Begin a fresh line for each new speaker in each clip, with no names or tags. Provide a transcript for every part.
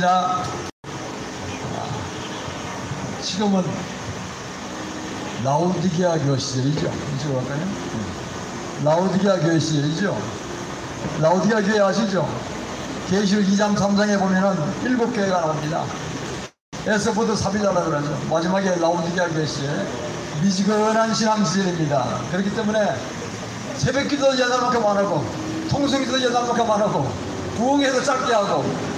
감사합니다. 지금은 라우디게아 교회 시절이죠. 이쪽으로 갈까요? 네. 라우디게아 교회 시절이죠. 라우디게아 교회 아시죠? 계시록 2장 3장에 보면은 일곱 교회가 나옵니다. 에서부터 사빌라라 그러죠. 마지막에 라우디게아 교회 시절 미지근한 신앙 시절입니다. 그렇기 때문에 새벽 기도 여덟만큼 안 하고 통성 기도 여덟만큼 안 하고 부흥회도 짧게 하고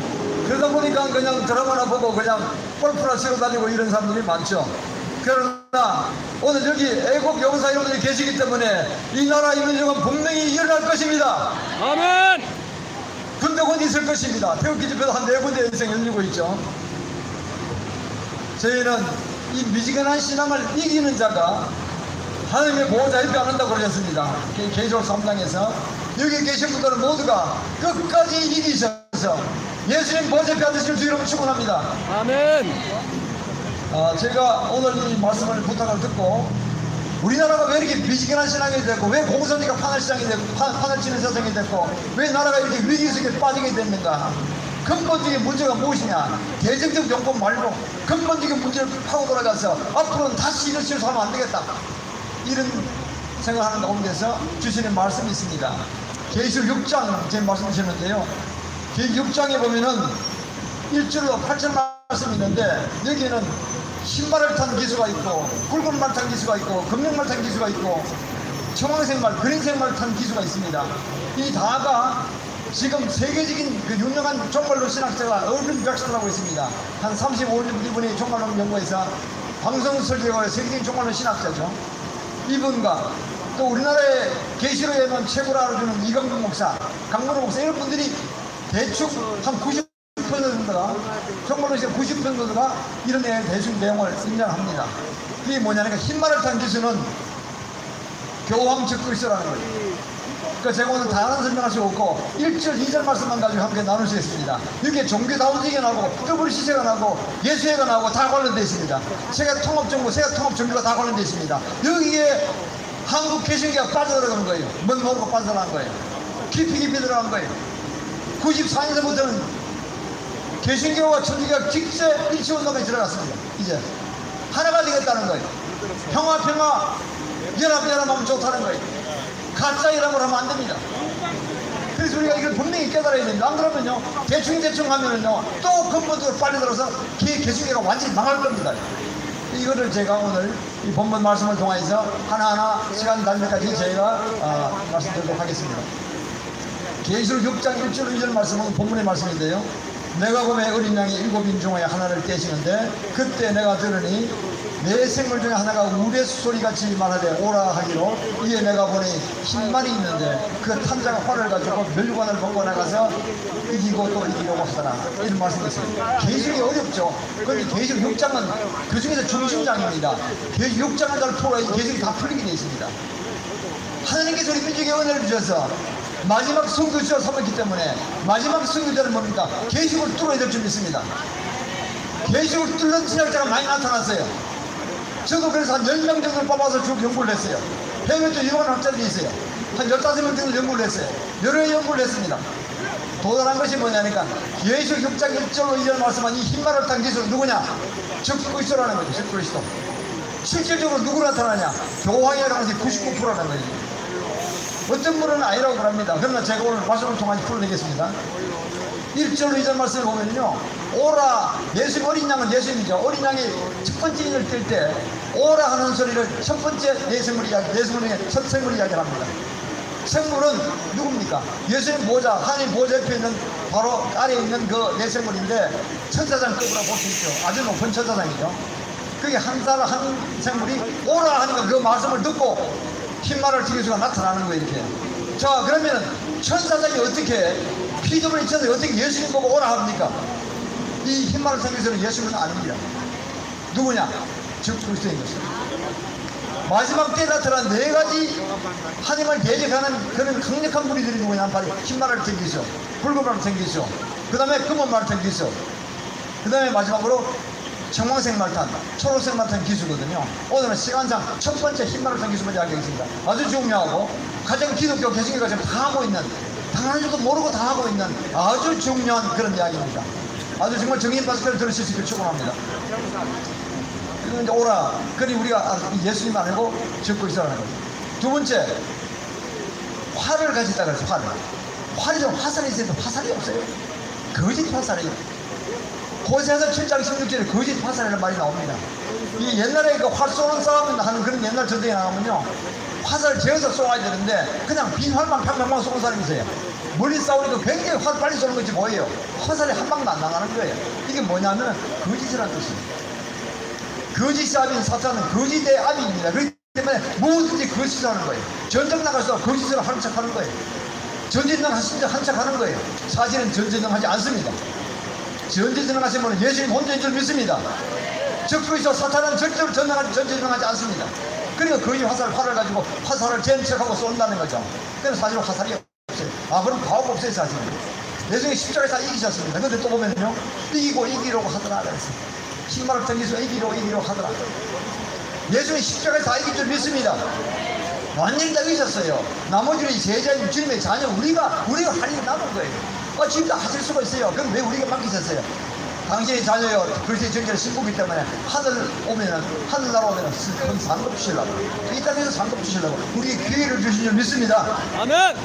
그러다 보니까 그냥 드라마나 보고 그냥 골프나 치러 다니고 이런 사람들이 많죠. 그러나 오늘 여기 애국 용사 여러분들이 계시기 때문에 이 나라 있는 중은 분명히 일어날 것입니다.
아멘.
군대군 있을 것입니다. 태극기 집회도 한 네 군데 인생 열리고 있죠. 저희는 이 미지근한 신앙을 이기는 자가 하나님의 보호자 옆에 안 한다고 그러셨습니다. 계시록 3장에서 여기 계신 분들은 모두가 끝까지 이기셔서 예수님 옆에 앉으실 주 여러분 축원합니다.
아멘.
아, 제가 오늘 이 말씀을 부탁을 듣고 우리나라가 왜 이렇게 미지근한 신앙이 됐고 왜 공산주의가 판을 시장이 됐고 판, 판을 치는 세상이 됐고 왜 나라가 이렇게 위기 속에 빠지게 됐는가 근본적인 문제가 무엇이냐? 대정적 용법 말고 근본적인 문제를 파고 돌아가서 앞으로는 다시 이런 식으로 하면 안 되겠다. 이런 생각하는 가운데서 주시는 말씀이 있습니다. 계시록 6장 제 말씀 주셨는데요. 계시록 6장에 보면은 1절로 8절 말씀이 있는데 여기에는 흰말을 탄 기수가 있고 굵은 말 탄 기수가 있고 금령말 탄 기수가 있고 청황색 말, 그린색 말 탄 기수가 있습니다. 이 다가 지금 세계적인 그 유명한 종말론 신학자가 얼른 백스터라고 있습니다. 한 35분이 종말론 연구에서 방송 설계가 세계적인 종말론 신학자죠. 이분과 또 우리나라의 계시로에는 최고로 알아주는 이강국 목사, 강문호 목사 이런 분들이 대충 한 90. 90%가 정말로 이제 90%가 이런 내 대중 내용을 인정합니다. 그게 뭐냐니까 흰말을 탄 기수는 교황 적그리스도라는 거예요. 그러니까 제가 오늘 다양한 설명할 수 없고 1절, 2절 말씀만 가지고 함께 나누시겠습니다. 여기에 종교 다운지가 나오고 WCC가 나오고 예수회가 나오고 다 관련되어 있습니다. 세계 통합 정부, 세계 통합정부가 다 관련되어 있습니다. 여기에 한국 개신교가 빠져들어가는 거예요. 뭔 모르고 빠져나간 거예요. 깊이 깊이 들어간 거예요. 94년부터는 개신교와 천주교가 직접 일치운동에 들어갔습니다. 이제 하나가 되겠다는 거예요. 평화 평화 연합 연합하면 좋다는 거예요. 가짜 이라고 하면 안 됩니다. 그래서 우리가 이걸 분명히 깨달아야 됩니다. 안 그러면요 대충 대충 하면은요 또 근본적으로 빨리 들어서 개, 개신교가 완전히 망할 겁니다. 이거를 제가 오늘 이 본문 말씀을 통해서 하나하나 시간 단위까지 저희가 어, 말씀드리도록 하겠습니다. 계시록 6장 1절 2절 말씀은 본문의 말씀인데요. 내가 보매 어린 양이 일곱 인 중에 하나를 떼시는데 그때 내가 들으니 내 생물 중에 하나가 우레 소리같이 말하되 오라 하기로 이에 내가 보니 흰말이 있는데 그 탐자가 활을 가지고 멸관을 벗고 나가서 이기고 또 이기려고 하더라. 이런 말씀이 있습니다 계시록이 어렵죠. 그런데 계시록 6장은 그 중에서 중심장입니다. 계시록 6장을 잘 풀어야 계시록이 다 풀리게 되어 있습니다. 하나님께서 우리 민족에 은혜를 주셔서 마지막 선교지로 삼았기 때문에 마지막 선교지는 뭡니까? 계시록을 뚫어야 될 줄 믿습니다. 계시록을 뚫는 신학자가 많이 나타났어요. 저도 그래서 한 10명 정도를 뽑아서 쭉 연구를 했어요. 해외도 유명한 학자들이 있어요. 한 15명 정도 연구를 했어요. 여러 연구를 했습니다. 도달한 것이 뭐냐니까 계시록 6장 1절로 2절 말씀한 이 흰말을 탄 기술 누구냐? 적그리스도라는 거죠. 적그리스도. 실질적으로 누구 나타나냐? 교황이라는 것이 99%라는 거죠. 분은 아니라고 그럽니다. 그러나 제가 오늘 말씀을 통해 풀어내겠습니다. 1절로 2절 말씀을 보면요. 오라, 예수 어린 양은 예수님이죠. 어린 양이 첫 번째 인을 뗄 때, 오라 하는 소리를 첫 번째 내생물 이야기, 중에 첫 생물 이야기를 합니다. 생물은 누굽니까? 예수님 보좌, 하나님 보좌 옆에 있는 바로 아래에 있는 그 내생물인데 천사장급으로 볼수 있죠. 아주 높은 천사장이죠. 그게 한 사람, 한 생물이 오라 하니까 그 말씀을 듣고 흰말을 지교수가 나타나는 거예요, 이렇게. 자, 그러면 천사장이 어떻게, 피조물의 천사장이 어떻게 예수님 보고 오라 합니까? 이 흰말을 생겨서는 예수님은 아닙니다. 누구냐? 즉, 그리스도인 것입니다. 마지막 때에 나타난 네 가지 하나님을 예적하는 그런 강력한 무리들이 누구냐? 바로 흰말을 챙기죠. 붉은 말을 챙기죠. 그 다음에 금은 말을 챙기죠. 그 다음에 마지막으로 청황색 말탄, 초록색 말탄 기수거든요. 오늘은 시간상 첫 번째 흰말을 탄 기수만 이야기하겠습니다. 아주 중요하고 가장 기독교 개신교가 지금 다 하고 있는 당하는 줄도 모르고 다 하고 있는 아주 중요한 그런 이야기입니다. 아주 정말 정인 바스켓을 들으실 수 있게 축원합니다. 이제 오라. 그니 우리가 아, 예수님 아니고 적고 있어라는 거죠. 두 번째, 활을 가지다 그래서 활을. 활이 좀 화살이 있어도 화살이 없어요. 거짓 화살이에요. 고세에서 7장 16절에 거짓 화살이라는 말이 나옵니다. 이 옛날에 그 활 쏘는 싸움 하는 그런 옛날 전쟁에 나가면요. 화살을 재어서 쏘아야 되는데 그냥 빈 활만 평평만 쏘는 사람이 있어요. 멀리 싸우니까 굉장히 활 빨리 쏘는 건지 뭐예요? 화살이 한 방도 안 나가는 거예요. 이게 뭐냐면 거짓이라는 뜻이에요. 거짓이 아닌 사탄은 거짓의 아비입니다. 그렇기 때문에 뭐든지 거짓을 하는 거예요. 전쟁 나가서 거짓을 하는 척 하는 거예요. 전쟁을 하신 척 하는 거예요. 사실은 전쟁을 하지 않습니다. 전쟁을 하신 분은 예수님 혼자인 줄 믿습니다. 있어 사탄은 절대로 전쟁하지, 전쟁하지 않습니다. 그러니까 거짓 화살, 활을 가지고 화살을 잰 척하고 쏜다는 거죠. 그래서 사실 화살이 없어요. 아, 그럼 과거가 없어요, 사실은. 예수님이 십자가에서 이기셨습니다. 근데 또 보면요. 이기고 이기려고 하더라. 신발을 던지서 이기려고 이기려고 하더라. 예수님이 십자가에서 다 이길 줄 믿습니다. 완전히 다 이기셨어요. 나머지는 제자인 주님의 자녀, 우리가, 우리가 할 일이 남은 거예요. 아, 지금도 하실 수가 있어요. 그럼 왜 우리가 맡기셨어요? 당신의 자녀여, 그리스도의 정결의 신부기 때문에 하늘 오면은, 하늘나라 오면은 큰 상급 주시려고. 이 땅에서 상급 주시려고. 우리에게 기회를 주신 줄 믿습니다.
아멘.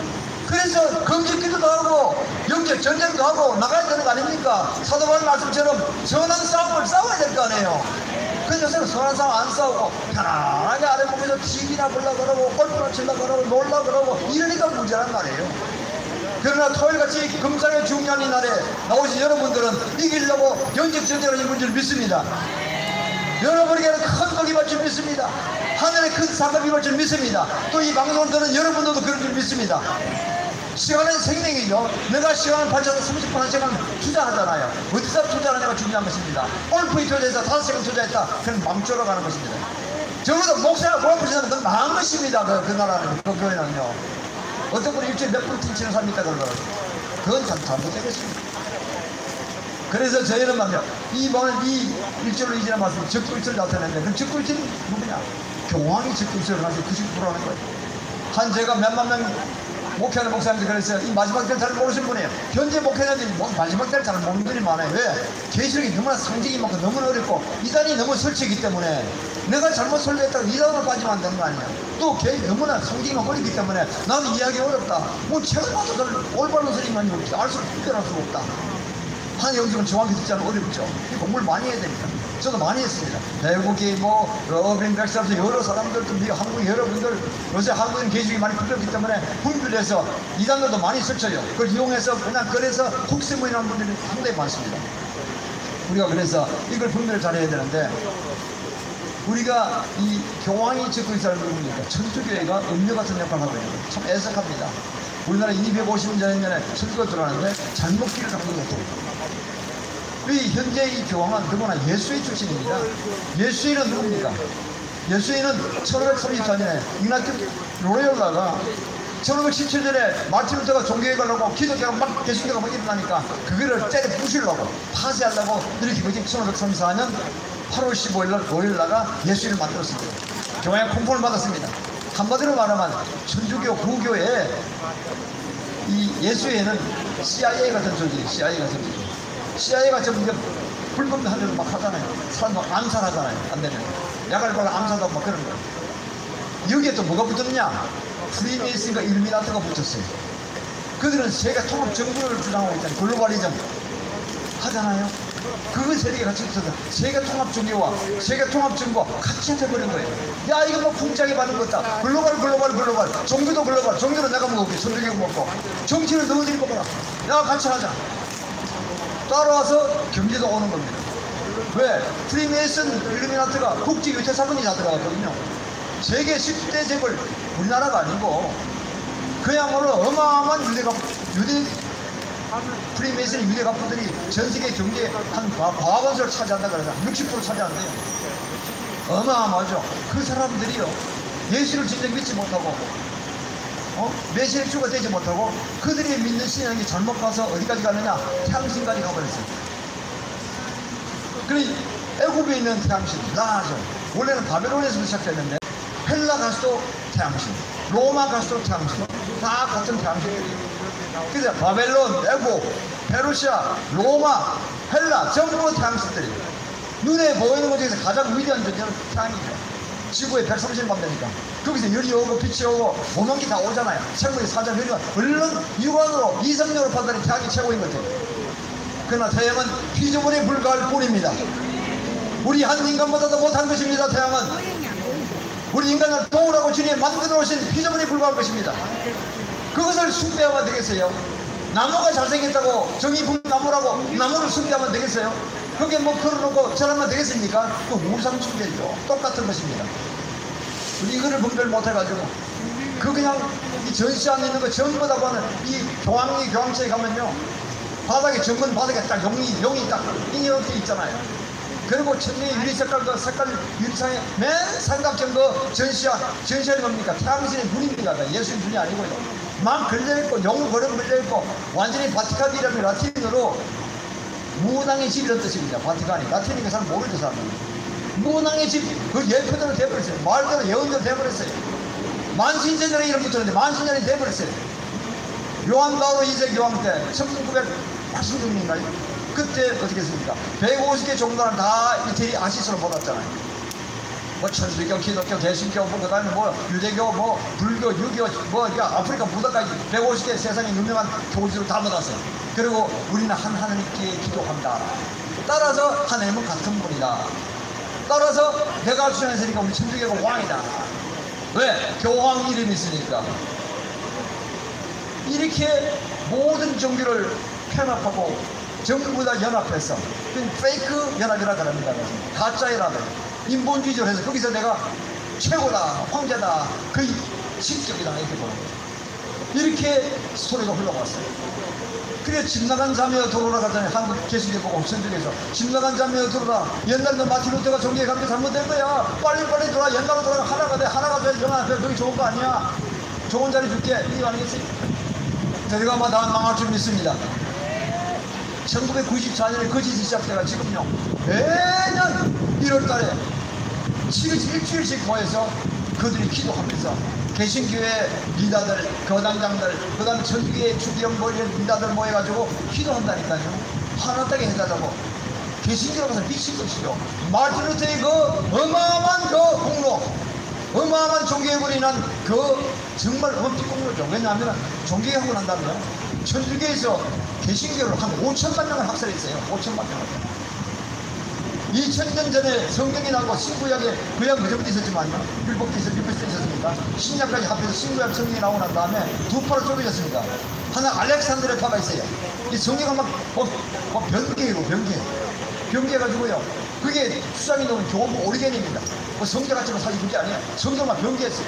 그래서 금식 기도도 하고 영적 전쟁도 하고 나가야 되는 거 아닙니까? 사도 바울 말씀처럼 선한 싸움을 싸워야 될 거 아니에요. 근데 요새는 선한 싸움 안 싸우고 편안하게 아래 보면서 TV나 보려 그러고 골프나 치려 그러고 놀라 그러고 이러니까 문제란 말이에요. 그러나 토요일같이 금상의 중요한 이 날에 나오신 여러분들은 이기려고 영적 전쟁을 입은 줄 믿습니다. 여러분에게는 큰 복이 받줄 믿습니다. 하늘의 큰 상급이 받줄 믿습니다. 또 이 방송을 듣는 여러분들도 그런 줄 믿습니다. 시간은 생명이죠. 내가 시간을 발전해서 30분 한 시간 투자하잖아요. 어디서 투자하느냐가 중요한 것입니다. 골프에 투자해서 5시간 투자했다. 그건 망쳐러 가는 것입니다. 적어도 목사가 골프 치는 건 망한 것입니다. 그, 그 나라는, 그 교회는요. 어떤 분이 일주일에 몇분 치는 사람이 그러더라고요. 그건 참 잘못되겠습니다. 그래서 저희는 말이야 이번에 이 일절로 이전에 말씀 적구일절 나타냈는데 그 적구일절이 누구냐 교황이 적구일절을 하서 90%라는 거예요 한 제가 몇만 명 목회하는 목사님들 그랬어요 이 마지막 때를 잘 모르신 분이에요. 현재 목회자들이 뭐 마지막 때를 잘 모르는 분이 많아요. 왜? 계시록이 너무나 상징이 많고 너무나 어렵고 이단이 너무 설치기 때문에 내가 잘못 설교했다고 이단으로 빠지면 안 되는 거 아니야. 또 개, 너무나 상징이 어렵기 때문에 나는 이해하기 어렵다. 뭐 책을 봐도 잘 올바른 소리만 없지 알수 특별할 수가 없다 한 영적은 정확히 듣지 않으면 어렵죠. 공부를 많이 해야 됩니다. 저도 많이 했습니다. 외국이 뭐, 어빈 백사부터 여러 사람들도 미 한국 여러분들 요새 한국인 계식이 많이 풀렸기 때문에 분별해서 이단들도 많이 설쳐요. 그걸 이용해서 그냥 그래서 국세무인하는 분들이 상당히 많습니다. 우리가 그래서 이걸 분별을 잘해야 되는데 우리가 이 교황이 짓고 있는 사람을 보니까 천주교회가 음료 같은 역할을 하고 있는 거예요. 참 애석합니다. 우리나라 250년 전에 천주가 들어왔는데 잘못 길을 잡는 것 같아요. 이 현재 이 교황은 누구나 예수의 출신입니다. 예수인은 누굽니까? 예수인은 1534년에 이나트 로레올라가 1517년에 마틴 루터가 종교에 가려고 기독교가 막 개신교가 막 일어나니까 그거를 때려 부수려고 파쇄하려고 이렇게 거지 1534년 8월 15일 날 로렐라가 예수를 만들었습니다. 교황의 공포를 받았습니다. 한마디로 말하면 천주교 구교에 이 예수에는 CIA 같은 조직, CIA 같은 조직. CIA가 지금 이제 불법 한대로 막 하잖아요. 사람 막 암살하잖아요. 안 되면. 걸고 암살하고 막 그런 거예요. 여기에 또 뭐가 붙었냐? 프리메이슨과 일미나트가 붙었어요. 그들은 세계 통합 정부를 주장하고 있잖아요. 글로벌리즘 하잖아요. 그거 세력이 같이 있어서 세계 통합 종교와 세계 통합 정부와 같이 해버린 거예요. 야 이거 뭐 풍자게 받은 거다. 글로벌 글로벌 글로벌 종교도 글로벌 종교는 내가 먹을게 천주교 먹고 정치는 너희들이 먹어라. 야 같이 하자. 따라와서 경제도 오는 겁니다. 왜? 프리메이슨 일루미나트가 국제 유태 사건이 다 들어갔거든요. 세계 10대 재벌 우리나라가 아니고 그야말로 어마어마한 유대가 유대 프리메이슨 유대 가부들이 전 세계 경제의 한 과- 과반수를 차지한다 그러잖아. 60% 차지한대요. 어마어마하죠. 그 사람들이요. 예수를 진짜 믿지 못하고 어? 메시의 주가 되지 못하고 그들이 믿는 신앙이 잘못 가서 어디까지 가느냐? 태양신까지 가버렸어요. 그래 애굽에 있는 태양신, 나죠. 원래는 바벨론에서 시작됐는데 헬라 가서도 태양신, 로마 가서도 태양신, 다 같은 태양신들이에요. 그래서 바벨론, 애굽, 페르시아, 로마 헬라 전부 태양신들이 눈에 보이는 것 중에서 가장 위대한 존재는 태양이죠. 지구에 130만 되니까 거기서 열이 오고 빛이 오고 모든 게다 오잖아요. 생물이 사전 열이 와. 물론 육안으로 이성적으로 판단이 태양이 최고인 거죠. 그러나 태양은 피조물에 불과할 뿐입니다. 우리 한 인간보다도 못한 것입니다. 태양은 우리 인간을 도우라고 주님이 만들어 놓으신 피조물에 불과한 것입니다. 그것을 숭배하면 되겠어요? 나무가 잘생겼다고 정이 분 나무라고 나무를 숭배하면 되겠어요? 그게 뭐 걸어놓고 저러면 되겠습니까? 그 우상 숭배죠. 똑같은 것입니다. 우리 이거를 분별 못해가지고 그 그냥 이 전시 안에 있는 거 전부 다 보는 이 교황이 교황처에 가면요 바닥에 정근 바닥에 딱 용이 용이 딱 이렇게 있잖아요. 그리고 천리의 유리 색깔 그 색깔 유리창에 맨 삼각형 그 전시야 전시하는 겁니까? 태양신의 눈입니다. 예수님 눈이 아니고요. 막 걸려있고 용 걸음 걸려있고 완전히 바티칸이라는 라틴어로 무당의 집이라는 뜻입니다. 바티칸이 라틴이니까 잘 모르죠 사람은. 무당의 집, 그 예표대로 돼버렸어요. 말대로 예언대로 돼버렸어요. 만신전이라는 이름 붙었는데 만신전이 돼버렸어요. 요한 바로 이제 교황 때 1986년인가요? 그때 어떻게 했습니까? 150개 종단을 다 이태리 아시스로 받았잖아요. 뭐 천주교, 기독교, 개신교, 뭐 그다음에 뭐 유대교, 뭐 불교, 유교, 뭐 이게 아프리카 부다까지 150개 세상에 유명한 교주를 다 받았어요. 그리고 우리는 한 하나님께 기도한다. 따라서 하나님은 같은 분이다. 따라서 내가 주장했으니까 우리 천주교가 왕이다. 왜? 교황 이름이 있으니까. 이렇게 모든 종교를 편합하고 전부 다 연합해서 그 페이크 연합이라 그럽니다. 가짜 연합을 인본주의적으로 해서 거기서 내가 최고다, 황제다, 거의 신격이다 이렇게 보는 거예요. 이렇게 소리가 흘러갔어요. 그래 집 나간 자매어 들어오라 가잖아요. 한국 개신교 보고 선적에서 집 나간 자매어 들어오라. 옛날도 마틴 루터가 종교에 감게 잘못된 거야. 빨리빨리 들어와. 옛날로 돌아가 하나가 돼. 하나가 돼. 영아 앞에 거기 좋은 거 아니야. 좋은 자리 줄게. 이거 아니겠지? 저희가 다 망할 줄 믿습니다. 1994년에 거짓이 시작돼가 지금요. 매년 1월 달에 일주일씩 모여서 그들이 기도하면서 개신교회 리더들, 거당장들, 그 다음에 천주교회 이런 리더들 모여가지고 기도한다니까요. 하나되게 해달라고. 개신교로 가서 미친 것이죠. 마틴 루터의 그 어마어마한 그 공로, 어마어마한 종교에 버리는 그 정말 엄청 공로죠. 왜냐하면 종교에 하고 난 다음에 천주교에서 개신교를 한 5천만 명을 학살했어요. 5천만 명을. 2000년 전에 성경이 나오고 신구약에 구약 그전부터 있었지만요. 율법도 있었, 율법도 있었습니까? 신약까지 합해서 신구약 성경이 나오고 난 다음에 두 파로 쪼개졌습니다. 하나 알렉산드레 파가 있어요. 이 성경은 막, 막, 막 변개로 변개. 변개해가지고요. 그게 수장이 나온 교부 오리겐입니다. 뭐 성경 같지만 사실 그게 아니에요. 성경만 변개했어요.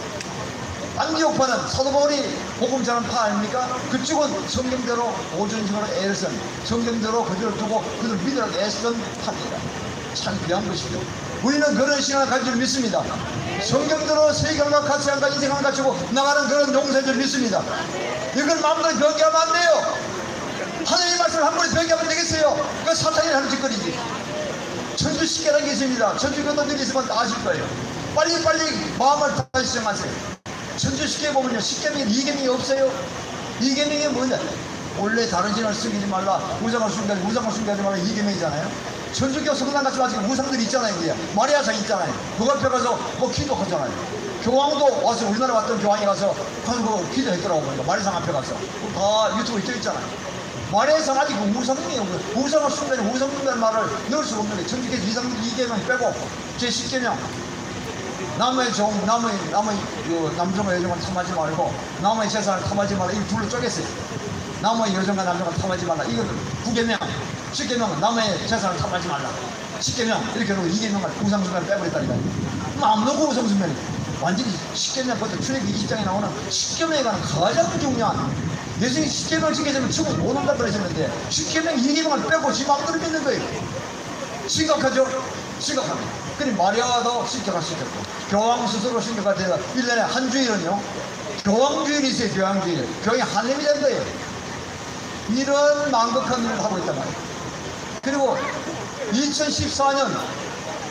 안디옥파는 사도바울이 복음 전한 파 아닙니까? 그쪽은 성경대로 오전식으로 애를 쓴 성경대로 그들을 두고 그들 믿으라고 애쓰던 파입니다. 참 귀한 것이죠. 우리는 그런 신앙을 가지고 믿습니다. 성경대로 세계관과 가치관과 인생관을 가지고 나가는 그런 용사를 믿습니다. 이걸 마음대로 변개하면 안 돼요. 하나님 말씀을 한 번에 변개하면 되겠어요. 그 사탄이 하는 짓거리지. 천주 십계라는 게 있습니다. 천주 교도들이 있으면 아실 거예요. 빨리빨리 마음을 다시 정하세요. 천주 십계 보면요. 십계명에 이계명이 없어요. 이계명이 뭐냐? 원래 다른 신을 숨기지 말라. 우상을 숨기지 우상을 숨기지 말라. 이계명이잖아요. 천주교 성당 같이 가지고 우상들이 있잖아요. 이게. 마리아상 있잖아요. 그 앞에 가서 뭐 기도하잖아요. 교황도 와서 우리나라 왔던 교황이 가서 한국 기도했더라고 보니까 마리아상 앞에 가서 다 유튜브에 떠 있잖아요. 마리아상 아직 우상이에요. 우상을 숨기는 우상 숨기는 말을 넣을 수가 없는 게 천주교 이상 이계명 빼고 제 10계명 남의 종, 남의, 남의 그 남종과 여종을 탐하지 말고 남의 재산을 탐하지 말라. 이 둘로 쪼갰어요. 남의 여종과 남종을 탐하지 말라. 이거 구계명, 십계명은 남의 재산을 탐하지 말라. 십계명 이렇게 놓고 이계명을 우상숭배를 빼버렸다니까. 마음 놓고 우상숭배를 완전히 십계명부터 출애기 20장에 나오는 십계명에 관한 가장 중요한 예수님이 십계명을 지키자면 죽은 못 온다 그러셨는데 십계명 이계명을 빼고 지 마음대로 믿는 거예요. 심각하죠? 심각합니다. 그니 마리아도 신격화 시켰고 교황 스스로 신격화 돼서 1년에 한 주일은요 교황주일이 있어요 교황주일 교황이 하나님이 된 거예요 이런 망극한 일을 하고 있단 말이에요. 그리고 2014년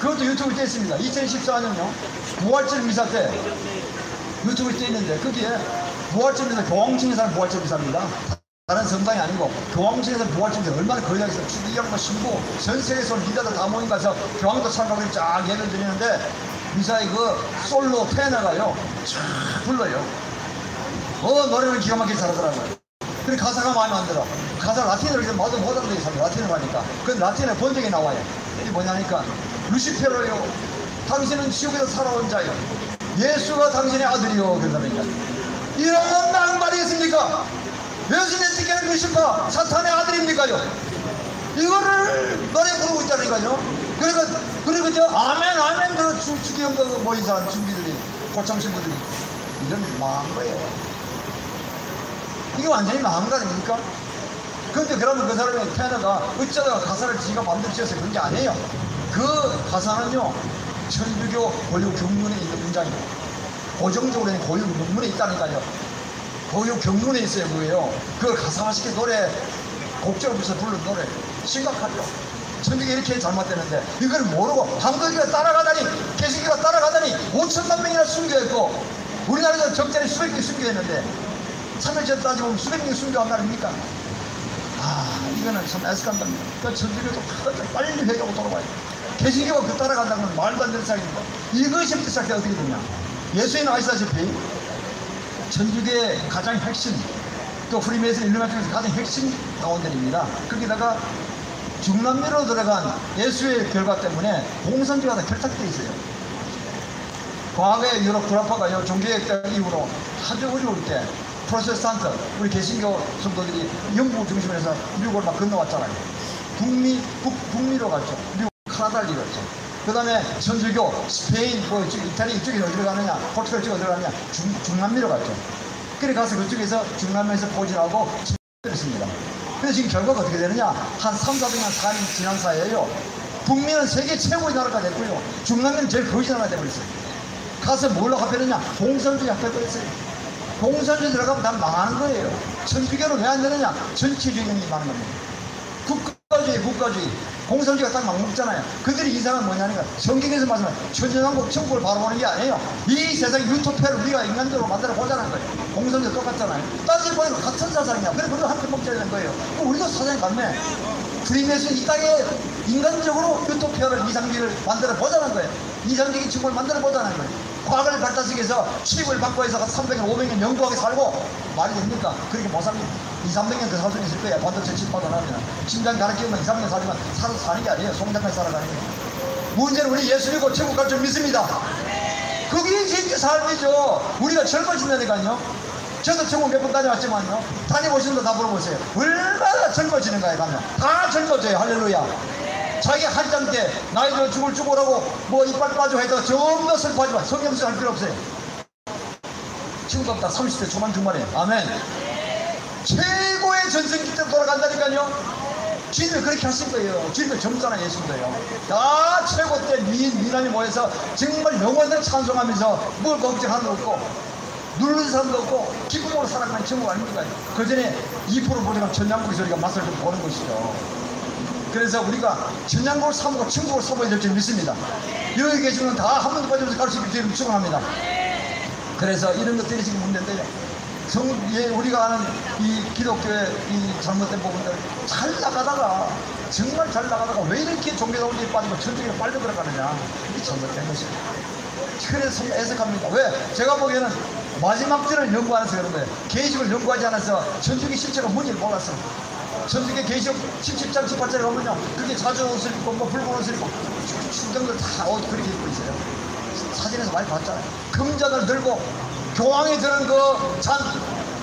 그것도 유튜브에 떠 있습니다. 2014년요. 부활절 미사 때 유튜브에 떠 있는데 거기에 부활절 미사 교황 칭의사는 부활절 미사입니다. 다른 성당이 아니고 교황실에서 부활절때 얼마나 거리에서 주기경과 신부 전 세계에서 리더들 다 모인 가서 교황도 참가하고 쫙 예배를 드리는데 미사의 그 솔로 테너가요. 쫙 불러요. 어 노래는 기가 막히게 잘하더라고요 근데 가사가 마음에 안 들어. 가사 라틴어를 이제 마도 못 알아듣게 삽니다 라틴어 하니까. 그 라틴어 번역이 나와요. 이게 뭐냐니까 루시페로요. 당신은 지옥에서 살아온 자요. 예수가 당신의 아들이요. 그러다니까. 이런 낭말이겠습니까? 예수님 어떻게 하는 것입니까 사탄의 아들입니까요? 이거를 노래 부르고 있다니까요. 그러니까 그리고 저 아멘 아멘. 그 주- 주기형 그 모인 사람 준비들이 고참 신부들이. 이런 망한 거예요 이게 완전히 아닙니까? 근데 그러면 그 사람의 테너가 어쩌다가 가사를 지가 만들어 지어서 그런 게 아니에요. 그 가사는요, 천주교 고유 경문에 있는 문장이에요. 고정적으로 있는 고유 경문에 있다니까요. 고유 경문에 있어요, 그거예요. 그걸 가사화시켜 노래, 붙여 부르는 노래. 심각하죠. 천주교 이렇게 잘못되는데, 이걸 모르고 한국이가 따라가다니, 개신교가 따라가다니, 5천만 명이나 순교했고, 우리나라에서 적절히 수백 개 순교했는데, 참여자 따지면 수백 명 순교한 나라입니까? 아, 이거는 참 애스간답니다. 그 천주교도 빨리 회개하고 돌아와요. 개신교가 그 따라간다는 건 말도 안 되는 사항입니다. 이것이부터 시작해 어떻게 되냐. 예수님 아시다시피 천주교의 가장 핵심, 또 프리메이슨 일루미나티 중에서 가장 핵심 나온들입니다. 거기다가 중남미로 들어간 예수의 결과 때문에 공산주의가 다 결탁되어 있어요. 과거에 유럽 구라파가 요 종교개혁 이후로 아주 어려울 때 프로테스탄트 우리 개신교 성도들이 영국 중심으로 해서 미국을 막 건너왔잖아요. 북미 북, 북미로 갔죠. 미국 카나다를 이뤘죠. 그 다음에 천주교 스페인 뭐 이쪽, 이탈리 이쪽에 어디로 가느냐 포르투갈 쪽에 어디로 가느냐 중, 중남미로 갔죠. 그래 가서 그쪽에서 중남미에서 포진하고 그랬습니다. 그래서 지금 결과가 어떻게 되느냐? 한 3, 400년 4년 지난 사이에요. 북미는 세계 최고의 나라가 됐고요. 중남미는 제일 거지 나라가 돼버렸어요. 가서 뭘로 합했느냐? 공산주의 합해버렸어요. 공산주의 들어가면 다 망하는 거예요. 천주교는 왜 안 되느냐? 전체주의가 망하는 겁니다. 국가주의, 국가주의. 공산주의가 딱 막먹잖아요. 그들이 이상은 뭐냐니까 성경에서 말씀하는 천연왕국 천국을 바라보는 게 아니에요. 이 세상 유토피아를 우리가 인간적으로 만들어 보자는 거예요. 공산주의 똑같잖아요. 따지고 보니까 같은 사상이야. 그래, 우리도 함께 먹자 되는 거예요. 우리도 사상이 같네. 프리메이슨 이 땅에 인간적으로 유토피아를 이상주의를 만들어 보자는 거예요. 이상적인 친구를 만들어 보자는 거예요. 과거를 발달식에서 취입을 받고 해서 300년, 500년 영구하게 살고 말이 됩니까? 그렇게 못 삽니다. 2, 300년 더살수 있을 거예요. 반도체 칩 받아나면. 심장 가르 끼우면 2, 3년 살지만 살아서 사는 게 아니에요. 송장까지 살아가는 거예요. 문제는 우리 예수 믿고 천국 갈 줄 믿습니다. 그게 진짜 삶이죠. 우리가 젊어진다니까요. 저도 천국 몇 번 다녀왔지만요. 다녀보신 분다 물어보세요. 얼마나 젊어지는가요, 가면. 다 젊어져요. 할렐루야. 자기 한장 때 나이 들어 죽을 죽으라고 뭐 이빨 빠져 해도 전부 다 슬퍼하지만 성경수 할 필요 없어요. 지금도 없다. 30대 초반 중반에. 아멘. 최고의 전성기 때 돌아간다니까요. 주님이 그렇게 하신 거예요. 주님이 젊잖아 예수인데요. 다 최고 때 미, 미남이 모여서 정말 영원을 찬송하면서 뭘 걱정하는 거 없고 누르는 사람도 없고 기쁨으로 살아가는 천국 아닙니까? 그 전에 2% 보내면 전양국에서 우리가 맛을 좀 보는 것이죠. 그래서 우리가 전양국을 사모고 천국을 사모해야 될 줄 믿습니다. 여기 계시면 다한 번도 빠지면서 갈 수 있기 때문에 축원합니다. 그래서 이런 것들이 지금 문제인데요. 성, 예, 우리가 아는 이 기독교의 이 잘못된 부분들 잘 나가다가 정말 잘 나가다가 왜 이렇게 종교다운데 빠지고 천주교에 빨려 들어가느냐 이게 잘못된 것입니다. 그래서 애석합니다. 왜? 제가 보기에는 마지막 때를 연구하면서 그런 거예요. 계시를 연구하지 않아서 천주교 실체가 뭔지를 몰랐어. 천주교 계시록 17장 18절에 보면요. 그게 자주 옷을 입고 뭐 붉은 옷을 입고 신경들 다옷 그렇게 입고 있어요. 사진에서 많이 봤잖아요. 금전을 들고 교황이 드는 그 잔,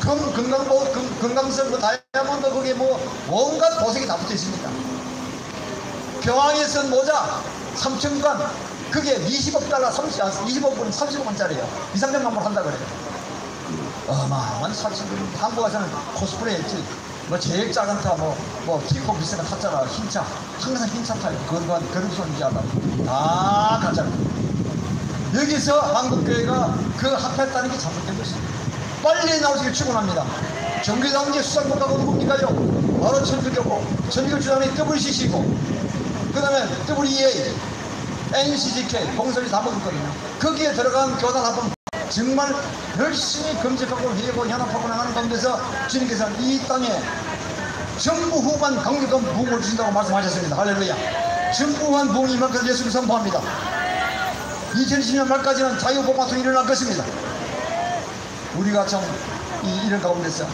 금, 금강보, 금, 금강석, 뭐 다이아몬드 거기에 뭐 온갖 보석이 다 붙어 있습니다. 교황이 쓴 모자 3천관 그게 20억 달러 30, 20억 분 30억 원짜리예요. 2, 300만 원 한다 그래요. 어마어마한 사실은 한국 가서는 코스프레 했지. 뭐 제일 작은 차, 뭐, 뭐, 티코 비싼 거 탔잖아. 흰 차. 항상 흰차 타요. 소리지 않아. 다 가잖아. 여기서 한국교회가 그 합했다는 게 잘못된 것입니다. 빨리 나오시길 축원합니다. 정교다운 게 수상국가가 누굽니까요? 바로 천주교고, 천주교 주장이 WCC고, 그 다음에 WEA, NCGK, 공설이 다 먹었거든요. 거기에 들어간 교단 합은 정말 열심히 검색하고 회의하고 연합하고 나가는 가운데서 주님께서 이 땅에 전부후반 강력한 부흥을 주신다고 말씀하셨습니다. 할렐루야. 전부후반 부흥이 임할 것을 예수님 선포합니다. 2020년 말까지는 자유복마통이 일어날 것입니다. 우리가 참 이, 이런 가운데서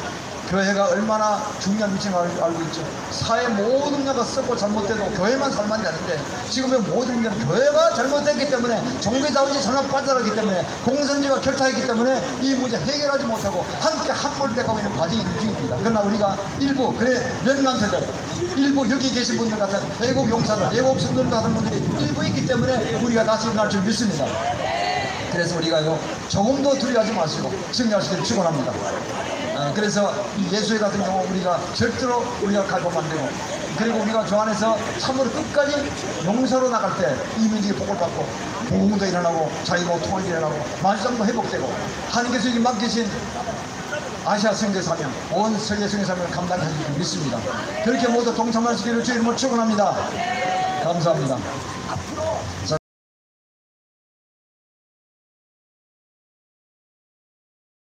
교회가 얼마나 중요한 위치를 알- 알고 있죠. 사회 모든 분야가 썩고 잘못돼도 교회만 살면 되는데 지금의 모든 분야 교회가 잘못됐기 때문에 종교 자원이 전혀 빠져나갔기 때문에 공선지가 결탁했기 때문에 이 문제 해결하지 못하고 함께 합골돼가고 있는 과정이 중입니다. 그러나 우리가 일부 그래 렘난트들 일부 여기 계신 분들 같은 외국 용사들 외국 성도들 같은 분들이 일부 있기 때문에 우리가 다시 일어날 줄 믿습니다. 그래서 우리가요 조금도 두려워하지 마시고 승리하시길 축원합니다. 어, 그래서 이 예수회 같은 경우 우리가 절대로 우리가 갈고 만들고 그리고 우리가 저 안에서 참으로 끝까지 용서로 나갈 때 이민족이 복을 받고 보험도 일어나고 자유고 통일이 일어나고 만상도 회복되고 하나님께서 이 맡기신 아시아 성교 사명, 온 세계 성교 사명을 감당하실 줄 믿습니다. 그렇게 모두 동참하시기를 주의 이름으로 축원합니다. 감사합니다. 자,